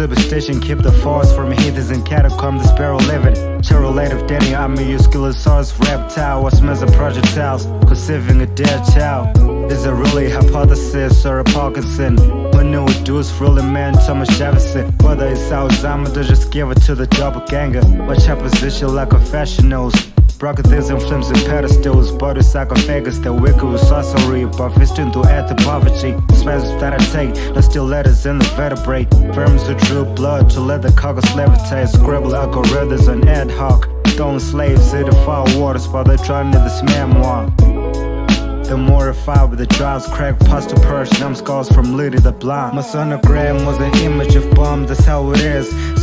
superstition keep the force from heathens and catacomb the sparrow living. of dating, I'm a muscular source, reptile, what smells of projectiles, conceiving a dead child. Is it really hypothesis or a Parkinson? When new dudes really man Thomas Jefferson. Whether it's Alzheimer's or just give it to the doppelganger. Watch your position like professionals. Brockethes and flames and pedestals, body sarcophagus, the wicked with sorcery, but fisting to add to poverty. Spasms that I take, the still letters in the vertebrae. Firms who drew blood to let the carcass levitate, scribble algorithms and ad hoc. Stone slaves in the far waters while they're trying to this memoir. The mortified with the trials, crack the purse, numbskulls from Liddy the blind. My sonogram was an image of bomb, that's how it is.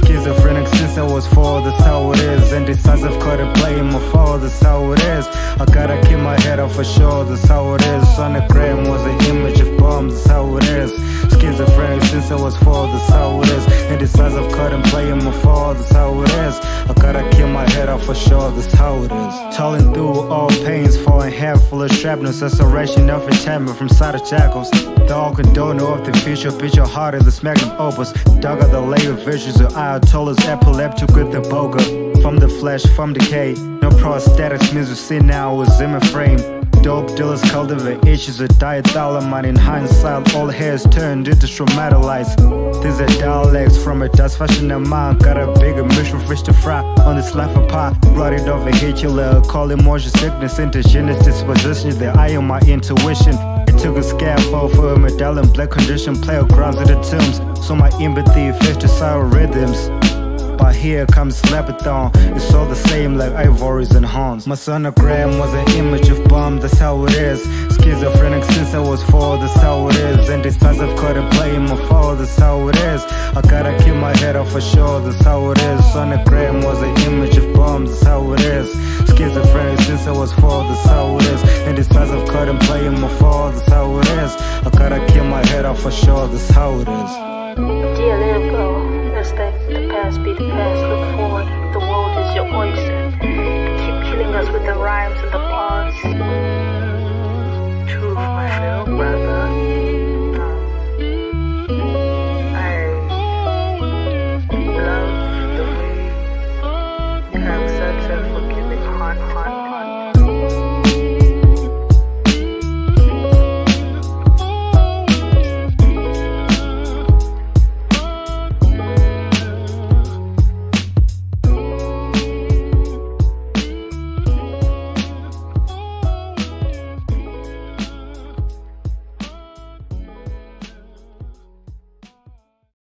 Schizophrenic since I that's how it is. Indecisive, couldn't play my fall, that's how it is. I gotta keep my head up for sure, that's how it is. Sonogram was an image of bomb, that's how it is. Schizophrenic since I was four, that's how it is. Indecisive, couldn't play in my fall, that's how it is. I gotta kill my head off for sure, that's how it is. Tolling through all pains, falling head full of shrapnels restoration of enchantment from side of jackals. The all condonor of the future, your heart in this magnum opus. Dug out the layer visions of Ayatollah's epileptic with the boga. From the flesh, from decay. No prosthetics, music now was in my frame. Dope dealers cultivate issues of diethylamine In hindsight, all hairs turned into stromatolites These are dialects from a dust fashion of mind Got a bigger mission fish to fry on this life of pie. Brought it over Hitler, call it motion sickness. Indigenous disposition that I am my intuition. It took a scaffold for a medallion, black condition Playgrounds of the tombs, so my empathy fits to sour rhythms but here comes Slapathon It's all the same like ivories and horns. My sonogram was an image of bomb, that's how it is. Schizophrenic since I was four, that's how it is. Indecisive, couldn't play my fall, that's how it is. I gotta keep my head up for sure, that's how it is. Sonogram was an image of bomb, that's how it is. Schizophrenic since I was four, that's how it is. Indecisive, couldn't play my fall, that's how it is. I gotta keep my head up for sure, that's how it is. Dear little girl past be the past. Look forward, the world is your oyster. Keep killing us with the rhymes and the bars. Truth, my little brother. I love the way you have such a forgiving heart, heart.